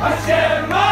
Hashem,